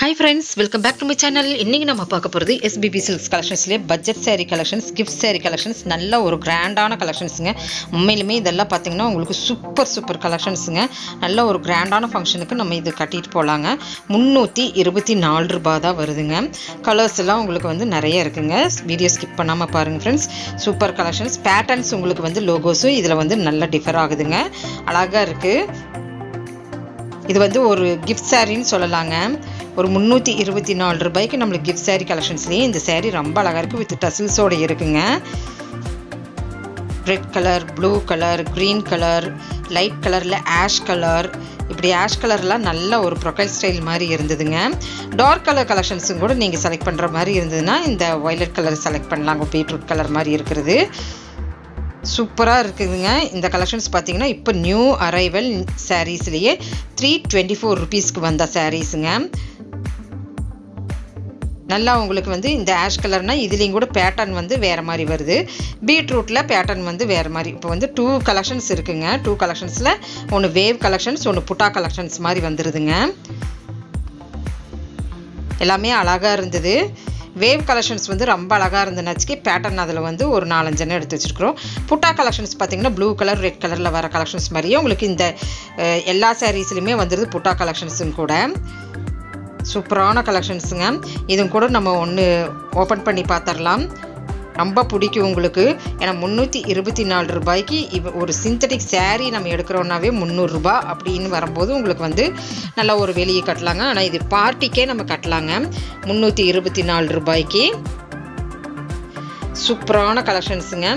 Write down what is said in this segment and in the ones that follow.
Hi friends welcome back to my channel இன்றைக்கி நம்ம பார்க்க போகிறது SPB silks கலெக்ஷன்ஸ்லேயே budget saree collections gift saree collections நல்ல ஒரு கிராண்டான கலெக்ஷன்ஸுங்க உண்மையிலுமே இதெல்லாம் பார்த்தீங்கன்னா உங்களுக்கு சூப்பர் சூப்பர் கலெக்ஷன்ஸுங்க நல்ல ஒரு கிராண்டான ஃபங்க்ஷனுக்கு நம்ம இது கட்டிட்டு போகலாங்க முந்நூற்றி இருபத்தி நாலு ரூபா தான் வருதுங்க. கலர்ஸ் எல்லாம் உங்களுக்கு வந்து நிறைய இருக்குங்க. வீடியோ ஸ்கிப் பண்ணாமல் பாருங்கள் ஃப்ரெண்ட்ஸ் சூப்பர் கலெக்ஷன்ஸ் பேட்டர்ன்ஸ் உங்களுக்கு வந்து லோகோஸும் இதில் வந்து நல்லா டிஃபர் ஆகுதுங்க. அழகாக இருக்குது இது வந்து ஒரு கிஃப்ட் சாரின்னு சொல்லலாங்க. ஒரு முந்நூற்றி இருபத்தி நாலு ரூபாய்க்கு நம்மளுக்கு கிஃப்ட் சாரீ கலெக்ஷன்ஸ்லேயே இந்த சேரீ ரொம்ப அழகாக இருக்குது வித் டசில்ஸோடு இருக்குங்க. Red colour blue colour green colour light கலரில் ஆஷ் கலர் இப்படி ஆஷ் கலர்லாம் நல்ல ஒரு ப்ரொஃபைல் ஸ்டைல் மாதிரி இருந்ததுங்க. டார்க் கலர் கலெக்ஷன்ஸும் கூட நீங்கள் செலக்ட் பண்ணுற மாதிரி இருந்ததுன்னா இந்த ஒய்லட் கலர் செலக்ட் பண்ணலாங்க பீட்ரூட் கலர் மாதிரி இருக்கிறது. சூப்பராக இருக்குதுங்க. இந்த கலெக்ஷன்ஸ் பார்த்தீங்கன்னா இப்போ நியூ அரைவல் சாரீஸ்லேயே த்ரீ டுவெண்ட்டி ஃபோர் ருபீஸ்க்கு வந்த சாரீஸுங்க நல்லா உங்களுக்கு வந்து இந்த ஆஷ் கலர்னால் இதுலேயும் கூட பேட்டர்ன் வந்து வேறு மாதிரி வருது. பீட்ரூட்டில் பேட்டர்ன் வந்து வேறு மாதிரி. இப்போ வந்து டூ கலெக்ஷன்ஸ் இருக்குங்க. டூ கலெக்ஷன்ஸில் ஒன்று வேவ் கலெக்ஷன்ஸ் ஒன்று புட்டா கலெக்ஷன்ஸ் மாதிரி வந்துடுதுங்க எல்லாமே அழகாக இருந்தது. வேவ் கலெக்ஷன்ஸ் வந்து ரொம்ப அழகாக இருந்ததுனாச்சுக்கி பேட்டர்ன் அதில் வந்து ஒரு நாலஞ்சனை எடுத்து வச்சுருக்குறோம். புட்டா கலெக்ஷன்ஸ் பார்த்தீங்கன்னா ப்ளூ கலர் ரெட் கலரில் வர கலெக்ஷன்ஸ் மாதிரியே உங்களுக்கு இந்த எல்லா சாரீஸ்லையுமே வந்துடுது புட்டா கலெக்ஷன்ஸும் கூட. சூப்பரான கலெக்ஷன்ஸுங்க. இதுவும் கூட நம்ம ஒன்று ஓப்பன் பண்ணி பார்த்துடலாம் ரொம்ப பிடிக்கும் உங்களுக்கு. ஏன்னா முந்நூற்றி இருபத்தி நாலு ரூபாய்க்கு இவ ஒரு சிந்தட்டிக் சேரீ நம்ம எடுக்கிறோன்னாவே முந்நூறுரூபா அப்படின்னு வரும்போது உங்களுக்கு வந்து நல்லா ஒரு வெளியே கட்டலாங்க. ஆனால் இது பார்ட்டிக்கே நம்ம கட்டலாங்க. முந்நூற்றி இருபத்தி நாலு ரூபாய்க்கு. சூப்பரான கலெக்ஷன்ஸுங்க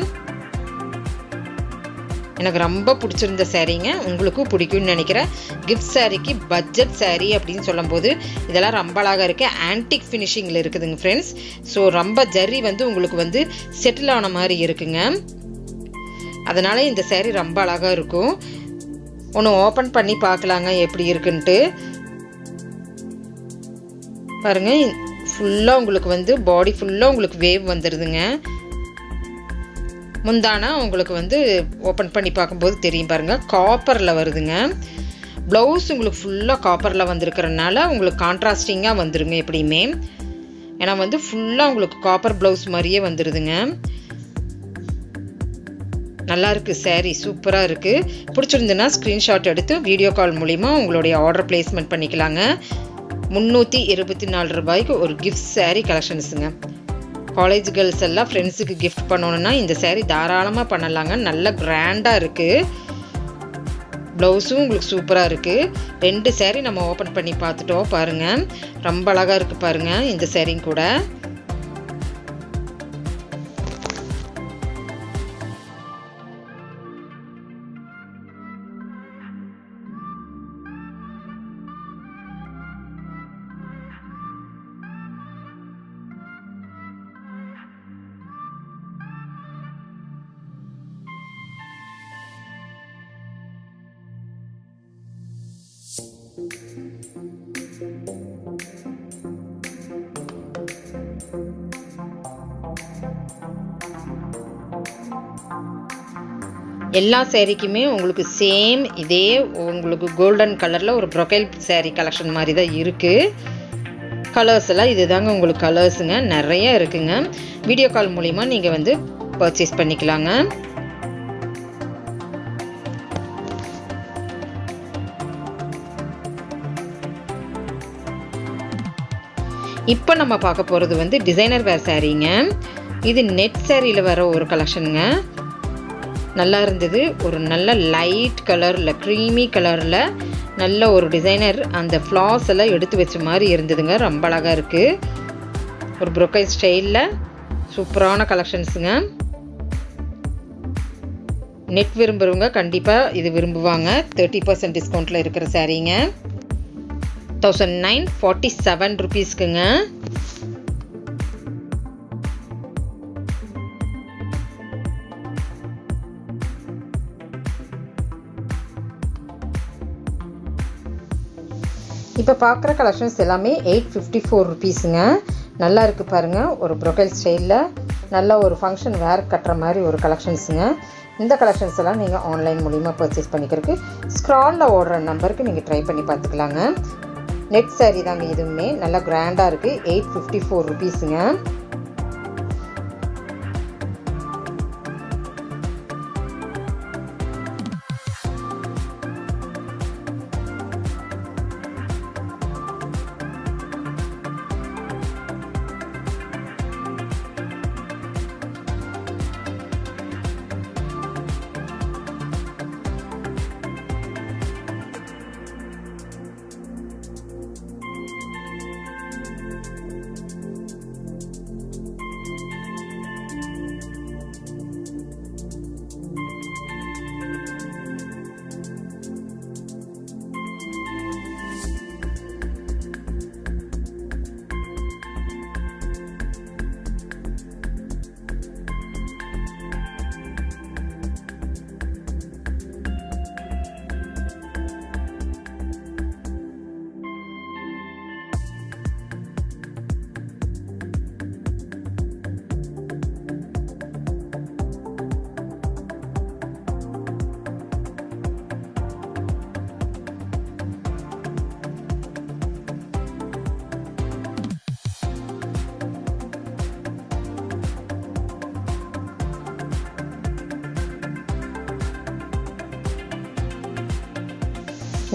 எனக்கு ரொம்ப பிடிச்சிருந்த சாரீங்க. உங்களுக்கும் பிடிக்கும்னு நினைக்கிறேன். கிஃப்ட் சாரீக்கு பட்ஜெட் சாரீ அப்படின்னு சொல்லும்போது இதெல்லாம் ரொம்ப அழகாக இருக்குது ஆன்டிக் ஃபினிஷிங்கில் இருக்குதுங்க ஃப்ரெண்ட்ஸ் ஸோ ரொம்ப ஜரி வந்து உங்களுக்கு வந்து செட்டில் ஆன மாதிரி இருக்குங்க. அதனால் இந்த சேரீ ரொம்ப அழகாக இருக்கும். ஒன்று ஓப்பன் பண்ணி பார்க்கலாங்க எப்படி இருக்குன்ட்டு. பாருங்கள் ஃபுல்லாக உங்களுக்கு வந்து பாடி ஃபுல்லாக உங்களுக்கு வேவ் வந்துடுதுங்க முந்தானா உங்களுக்கு வந்து ஓப்பன் பண்ணி பார்க்கும்போது தெரியும் பாருங்கள் காப்பரில் வருதுங்க. ப்ளவுஸ் உங்களுக்கு ஃபுல்லாக காப்பரில் வந்திருக்கிறனால உங்களுக்கு கான்ட்ராஸ்டிங்காக வந்துருங்க எப்படியுமே. ஏன்னா வந்து ஃபுல்லாக உங்களுக்கு காப்பர் ப்ளவுஸ் மாதிரியே வந்துடுதுங்க நல்லா இருக்குது saree சூப்பராக இருக்குது பிடிச்சிருந்துன்னா ஸ்க்ரீன்ஷாட் எடுத்து வீடியோ கால் மூலிமா உங்களுடைய ஆர்டர் பிளேஸ்மெண்ட் பண்ணிக்கலாங்க. முந்நூற்றி இருபத்தி நாலு ரூபாய்க்கு ஒரு கிஃப்ட் சேரீ கலெக்ஷன்ஸுங்க காலேஜ் கேர்ள்ஸ் எல்லாம் ஃப்ரெண்ட்ஸுக்கு கிஃப்ட் பண்ணணுன்னா இந்த சேரீ தாராளமாக பண்ணலாங்க. நல்ல கிராண்டாக இருக்குது ப்ளவுஸும் உங்களுக்கு சூப்பராக இருக்குது ரெண்டு சேரீ நம்ம ஓப்பன் பண்ணி பார்த்துட்டோம் பாருங்கள் ரொம்ப அழகாக இருக்குது பாருங்கள் இந்த சேரீங்க கூட. எல்லா சேரீக்குமே உங்களுக்கு சேம் இதே உங்களுக்கு கோல்டன் கலரில் ஒரு ப்ரொக்கைல் சேரீ கலெக்ஷன் மாதிரி தான் இருக்குது கலர்ஸ் எல்லாம் இதுதாங்க உங்களுக்கு கலர்ஸுங்க நிறைய இருக்குங்க. வீடியோ கால் மூலிமா நீங்கள் வந்து பர்ச்சேஸ் பண்ணிக்கலாங்க. இப்போ நம்ம பார்க்க போகிறது வந்து டிசைனர் வேர் சாரீங்க இது நெட் சாரியில் வர ஒரு கலெக்ஷனுங்க நல்லா இருந்தது. ஒரு நல்ல லைட் கலரில் க்ரீமி கலரில் நல்ல ஒரு டிசைனர் அந்த ஃப்ளாஸ் எல்லாம் எடுத்து வச்ச மாதிரி இருந்ததுங்க. ரொம்ப அழகாக இருக்குது ஒரு புரொக்கை ஸ்டைலில் சூப்பரான கலெக்ஷன்ஸுங்க நெட் விரும்புகிறவங்க கண்டிப்பாக இது விரும்புவாங்க. தேர்ட்டி பர்சன்ட் டிஸ்கவுண்ட்டில் இருக்கிற சாரீங்க தௌசண்ட் நைன் ஃபார்ட்டி செவன் ருபீஸ்க்குங்க. இப்போ பார்க்குற கலெக்ஷன்ஸ் எல்லாமே எயிட் ஃபிஃப்டி ஃபோர் ருபீஸுங்க. நல்லா இருக்குது பாருங்கள் ஒரு ப்ரொஃபைல் ஸ்டைலில் நல்ல ஒரு ஃபங்க்ஷன் வேர் கட்டுற மாதிரி ஒரு கலெக்ஷன்ஸுங்க இந்த கலெக்ஷன்ஸ் எல்லாம் நீங்கள் ஆன்லைன் மூலிமா பர்ச்சேஸ் பண்ணிக்கிறதுக்கு ஸ்க்ராலில் ஓடுற நம்பருக்கு நீங்கள் ட்ரை பண்ணி பார்த்துக்கலாங்க. நெட் சாரீ தாங்க இதுவுமே. நல்லா கிராண்டாக இருக்குது எயிட் ஃபிஃப்டி ஃபோர் ருபீஸுங்க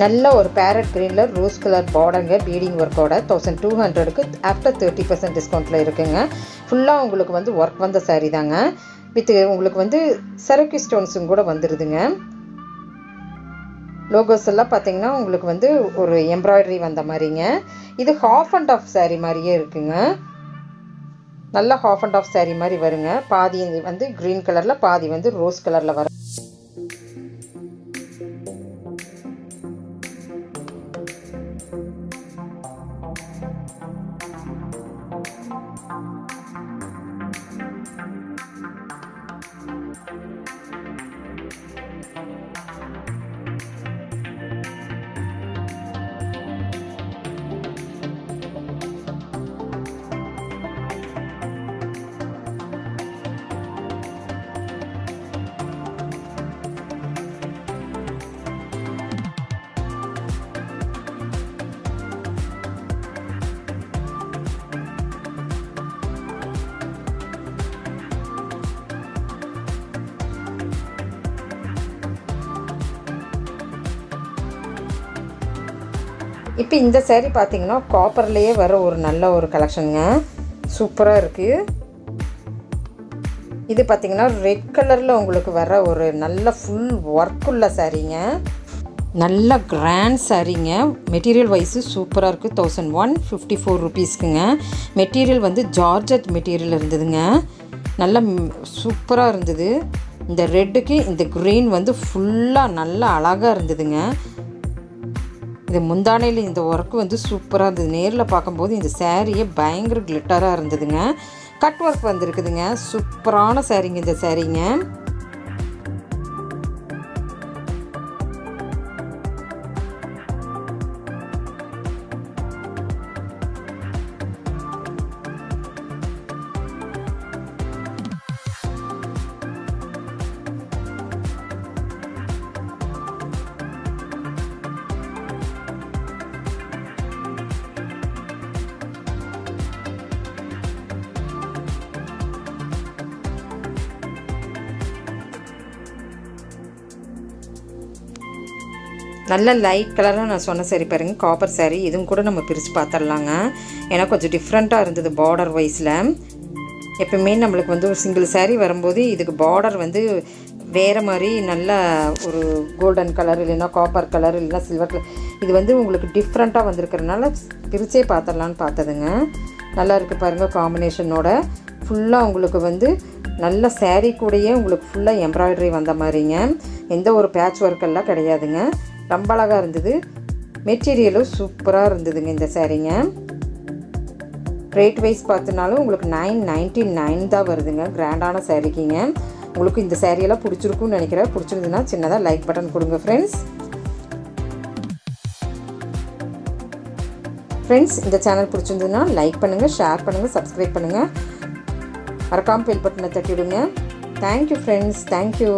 நல்ல ஒரு பேரட் க்ரீனில் ரோஸ் கலர் பார்டருங்க பீடிங் ஒர்க்கோட தௌசண்ட் டூ ஹண்ட்ரடுக்கு ஆஃப்டர் தேர்ட்டி பர்சன்ட் டிஸ்கவுண்ட்டில் இருக்குங்க. ஃபுல்லாக உங்களுக்கு வந்து ஒர்க் வந்த சாரீ தாங்க. வித் உங்களுக்கு வந்து சரக்கு ஸ்டோன்ஸும் கூட வந்துடுதுங்க லோகோஸ் எல்லாம் பார்த்தீங்கன்னா உங்களுக்கு வந்து ஒரு எம்ப்ராய்டரி வந்த மாதிரிங்க. இது ஹாஃப் அண்ட் ஆஃப் சாரீ மாதிரியே இருக்குங்க. நல்ல ஹாஃப் அண்ட் ஆஃப் சாரீ மாதிரி வருங்க. பாதி வந்து க்ரீன் கலரில் பாதி வந்து ரோஸ் கலரில் வரும் இப்போ இந்த சேரீ பார்த்தீங்கன்னா காப்பர்லேயே வர ஒரு நல்ல ஒரு கலெக்ஷனுங்க சூப்பராக இருக்குது இது பார்த்திங்கன்னா ரெட் கலரில் உங்களுக்கு வர ஒரு நல்ல ஃபுல் ஒர்க்குள்ள சாரீங்க நல்ல கிராண்ட் சாரீங்க மெட்டீரியல் வைஸு சூப்பராக இருக்குது தௌசண்ட் ஒன் ஃபிஃப்டி ஃபோர் ருபீஸ்க்குங்க மெட்டீரியல் வந்து ஜார்ஜட் மெட்டீரியல் இருந்ததுங்க. நல்ல சூப்பராக இருந்தது. இந்த ரெட்டுக்கு இந்த க்ரீன் வந்து ஃபுல்லாக நல்லா அழகாக இருந்ததுங்க. இது முந்தானையில் இந்த ஒர்க்கு வந்து சூப்பராக இருந்தது. நேரில் பார்க்கும்போது இந்த சேரீயே பயங்கர கிளிட்டராக இருந்ததுங்க. கட் ஒர்க் வந்திருக்குதுங்க. சூப்பரான சேரீங்க இந்த சேரீங்க நல்ல லைட் கலராக நான் சொன்ன சரி பாருங்க. காப்பர் சாரீ இதுவும் கூட நம்ம பிரித்து பார்த்துடலாங்க ஏன்னா கொஞ்சம் டிஃப்ரெண்ட்டாக இருந்தது பார்டர் வைஸில் எப்பவுமே நம்மளுக்கு வந்து ஒரு சிங்கிள் சாரீ வரும்போது இதுக்கு பார்டர் வந்து வேறு மாதிரி நல்ல ஒரு கோல்டன் கலர் இல்லைன்னா காப்பர் கலர் இல்லைன்னா சில்வர் கலர் இது வந்து உங்களுக்கு டிஃப்ரெண்ட்டாக வந்திருக்கிறதுனால பிரிச்சே பார்த்துடலான்னு பார்த்ததுங்க. நல்லா இருக்குது பாருங்கள் காம்பினேஷனோட ஃபுல்லாக உங்களுக்கு வந்து நல்ல சேரீ கூடயே உங்களுக்கு ஃபுல்லாக எம்ப்ராய்டரி வந்த மாதிரிங்க. எந்த ஒரு பேட்ச் ஒர்க்கெல்லாம் கிடையாதுங்க. ரொம்ப அழகாக இருந்தது. மெட்டீரியலும் சூப்பராக இருந்ததுங்க இந்த சேரீங்க. ரேட் வைஸ் பார்த்தினாலும் உங்களுக்கு நைன் நைன்ட்டி நைன் தான் வருதுங்க. கிராண்டான சேரீக்குங்க. உங்களுக்கு இந்த சேரீயெல்லாம் பிடிச்சிருக்குன்னு நினைக்கிறேன். பிடிச்சிருந்ததுன்னா சின்னதாக லைக் பட்டன் கொடுங்க ஃப்ரெண்ட்ஸ் ஃப்ரெண்ட்ஸ் இந்த சேனல் பிடிச்சிருந்ததுன்னா லைக் பண்ணுங்கள் ஷேர் பண்ணுங்கள் சப்ஸ்கிரைப் பண்ணுங்கள் மறக்காமல் பெல் பட்டனை தட்டிவிடுங்க. Thank you friends thank you